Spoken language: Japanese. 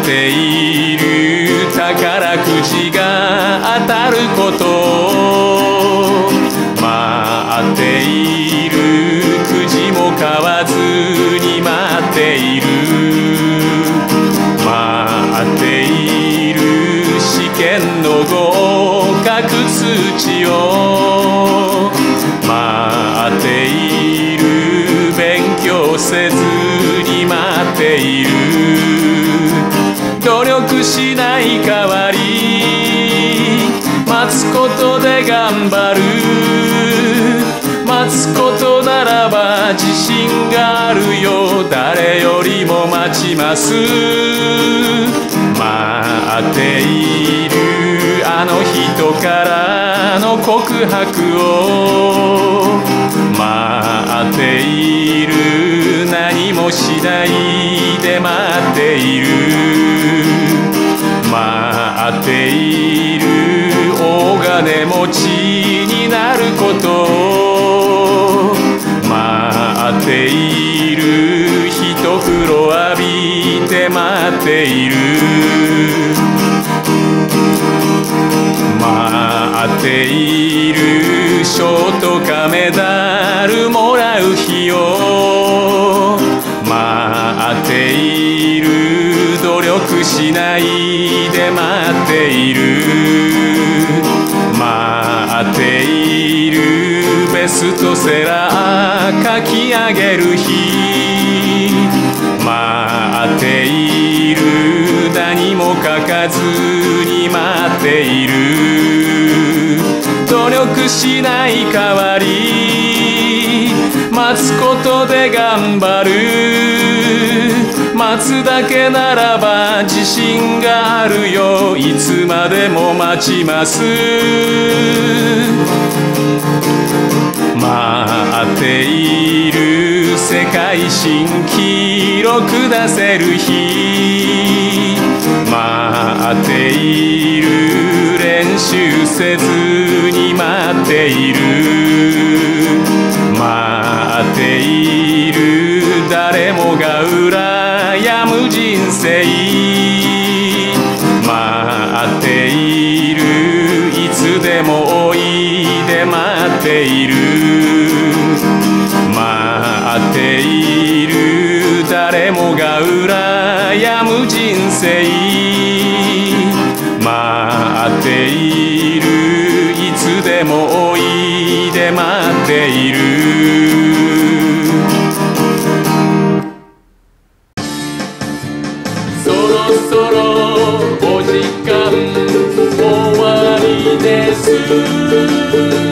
っている宝くじが当たること待っているくじも買わずに待っている。待っている試験の合格通知を。待っている勉強せずに待っている。しない代わり。待つことで頑張る。待つことならば自信があるよ。誰よりも待ちます。待っているあの人からの告白を。待っている何もしない。待っている大金持ちになること。待っている一風呂浴びて待っている。待っているショートカメダルもらう日をストセラー書き上げる日。待っている。何も書かずに待っている。努力しない代わり。待つことで頑張る。待つだけならば自信があるよ。いつまでも待ちます。ている世界新記録出せる日。待っている練習せずに待っている。待っている誰もが羨む人生。待っている。いつでもおいで待っている。待っている誰もが羨む人生待っている。い。つでもおいで待っている。時間終わりです。